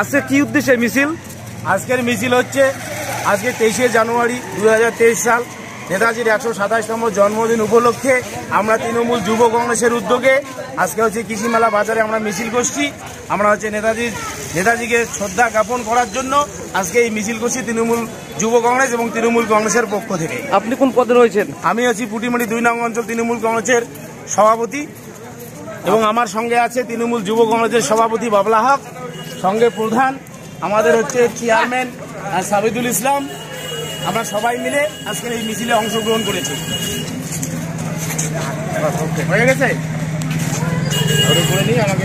আজকে কি উদ্দেশ্যে মিছিল? আজকের মিছিল হচ্ছে আজকে তেইশে জানুয়ারি দুই হাজার তেইশ সাল নেতাজির একশো সাতাশতম জন্মদিন উপলক্ষে আমরা তৃণমূল যুব কংগ্রেসের উদ্যোগে আজকে হচ্ছে কৃষি মেলা বাজারে আমরা মিছিল করছি। আমরা হচ্ছে নেতাজির নেতাজিকে শ্রদ্ধা জ্ঞাপন করার জন্য আজকে এই মিছিল করছি তৃণমূল যুব কংগ্রেস এবং তৃণমূল কংগ্রেসের পক্ষ থেকে। আপনি কোন পদে রয়েছেন? আমি আছি পুটিমারি দুই নং অঞ্চল তৃণমূল কংগ্রেসের সভাপতি এবং আমার সঙ্গে আছে তৃণমূল যুব কংগ্রেসের সভাপতি বাবলা হক। সঙ্গে প্রধান আমাদের হচ্ছে চেয়ারম্যান সাবিদুল ইসলাম। আমরা সবাই মিলে আজকের এই মিছিলে অংশগ্রহণ করেছি। হয়ে গেছে? করে নিয়ে আমাকে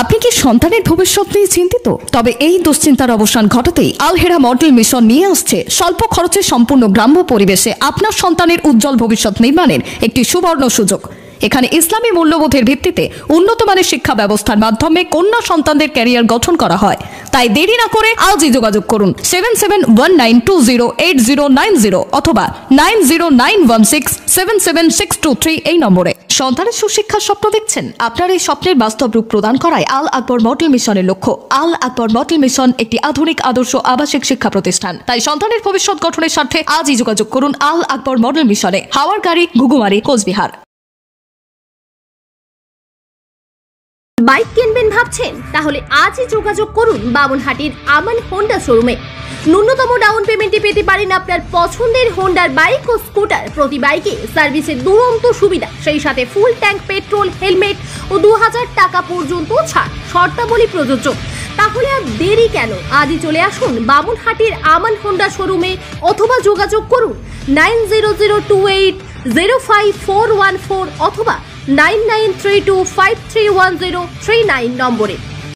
আপনি কি সন্তানের ভবিষ্যৎ নিয়ে চিন্তিত? তবে এই দুশ্চিন্তার অবসান ঘটাতেই আলহেরা মডেল মিশন নিয়ে আসছে স্বল্প খরচে সম্পূর্ণ গ্রাম্য পরিবেশে আপনার সন্তানের উজ্জ্বল ভবিষ্যৎ নির্মাণের একটি সুবর্ণ সুযোগ। এখানে ইসলামী মূল্যবোধের ভিত্তিতে উন্নত মানের শিক্ষা ব্যবস্থার মাধ্যমে কন্যা সন্তানদের ক্যারিয়ার গঠন করা হয়। তাই দেরি না করে আজই যোগাযোগ করুন seven seven one nine two zero eight zero nine zero অথবা nine zero nine one six seven seven six two three এই নম্বরে। সন্তানের সুশিক্ষার স্বপ্ন দেখছেন? আপনার এই স্বপ্নের বাস্তব রূপ প্রদান করায় আল আকবর মডেল মিশনের লক্ষ্য। আল আকবর মডেল মিশন একটি আধুনিক আদর্শ আবাসিক শিক্ষা প্রতিষ্ঠান। তাই সন্তানের ভবিষ্যৎ গঠনের স্বার্থে আজই যোগাযোগ করুন আল আকবর মডেল মিশনে। হাওয়ার গাড়ি, ঘুঘুমারি, কোচবিহার। বাইক কিনবেন ভাবছেন? তাহলে আজই যোগাযোগ করুন বামনহাটির আমান হোন্ডা শোরুমে। ন্যূনতম ডাউন পেমেন্টে পেতে পারেন আপনার পছন্দের হোন্ডার বাইক ও স্কুটার। প্রতি বাইকে সার্ভিসের দুরন্ত সুবিধা। সেই সাথে ফুল ট্যাঙ্ক, পেট্রোল, হেলমেট ও দু হাজার টাকা পর্যন্ত ছাড়। শর্তাবলী প্রযোজ্য। তাহলে আর দেরি কেন? আজই চলে আসুন বামুনহাটির আমান হোন্ডা শোরুমে অথবা যোগাযোগ করুন nine zero zero two eight zero five four one four অথবা nine nine three two five three one zero three nine নম্বরে।